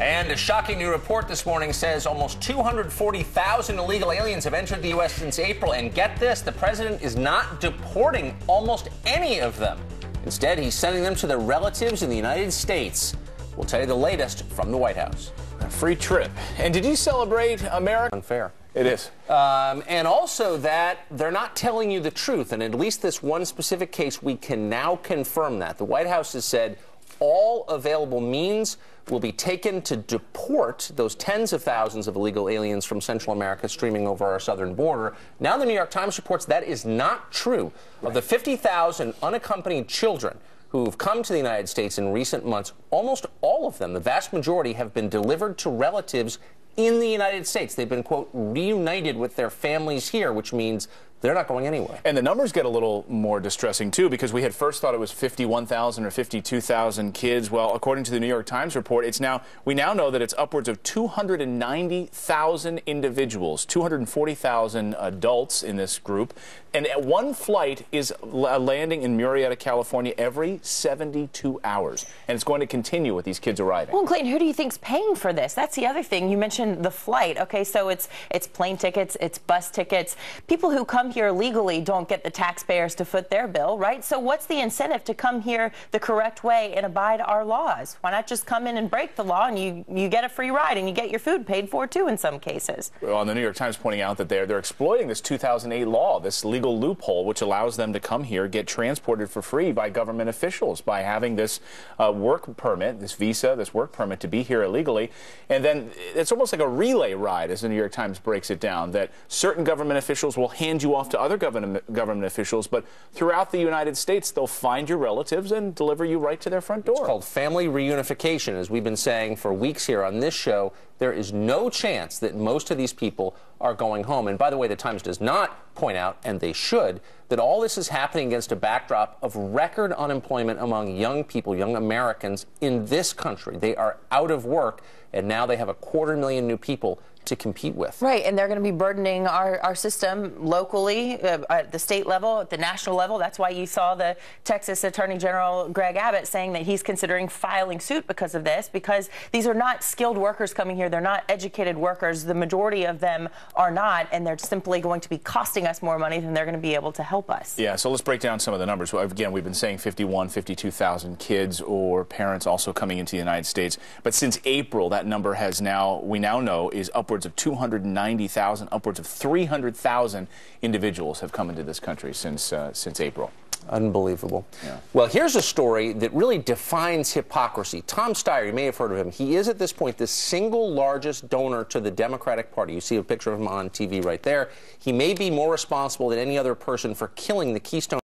And a shocking new report this morning says almost 240,000 illegal aliens have entered the U.S. since April. And get this the president is not deporting almost any of them. Instead, he's sending them to their relatives in the United States. We'll tell you the latest from the White House. A free trip. And did you celebrate America? Unfair. It is. Um, and also that they're not telling you the truth. And at least this one specific case, we can now confirm that. The White House has said all available means will be taken to deport those tens of thousands of illegal aliens from Central America streaming over our southern border. Now, the New York Times reports that is not true. Right. Of the 50,000 unaccompanied children who've come to the United States in recent months, almost all of them, the vast majority, have been delivered to relatives in the United States. They've been, quote, reunited with their families here, which means they're not going anywhere. And the numbers get a little more distressing, too, because we had first thought it was 51,000 or 52,000 kids. Well, according to the New York Times report, it's now, we now know that it's upwards of 290,000 individuals, 240,000 adults in this group. And one flight is uh, landing in Murrieta, California every 72 hours. And it's going to continue with these kids arriving. Well, Clayton, who do you think's paying for this? That's the other thing. You mentioned the flight. Okay, so it's it's plane tickets, it's bus tickets. People who come here legally don't get the taxpayers to foot their bill, right? So what's the incentive to come here the correct way and abide our laws? Why not just come in and break the law and you, you get a free ride and you get your food paid for too in some cases? Well, the New York Times pointing out that they're, they're exploiting this 2008 law, this legal loophole, which allows them to come here, get transported for free by government officials by having this uh, work permit, this visa, this work permit to be here illegally. And then it's almost like a relay ride, as the New York Times breaks it down, that certain government officials will hand you off to other government, government officials, but throughout the United States, they'll find your relatives and deliver you right to their front door. It's called family reunification, as we've been saying for weeks here on this show. There is no chance that most of these people are going home. And by the way, the Times does not point out, and they should, that all this is happening against a backdrop of record unemployment among young people, young Americans in this country. They are out of work, and now they have a quarter million new people to compete with. Right, and they're going to be burdening our, our system locally, uh, at the state level, at the national level. That's why you saw the Texas Attorney General Greg Abbott saying that he's considering filing suit because of this, because these are not skilled workers coming here. They're not educated workers. The majority of them are not, and they're simply going to be costing us more money than they're going to be able to help us. Yeah, so let's break down some of the numbers. Again, we've been saying 51, 52,000 kids or parents also coming into the United States. But since April, that number has now, we now know, is upwards of 290,000, upwards of 300,000 individuals have come into this country since, uh, since April. Unbelievable. Yeah. Well, here's a story that really defines hypocrisy. Tom Steyer, you may have heard of him. He is at this point the single largest donor to the Democratic Party. You see a picture of him on TV right there. He may be more responsible than any other person for killing the Keystone.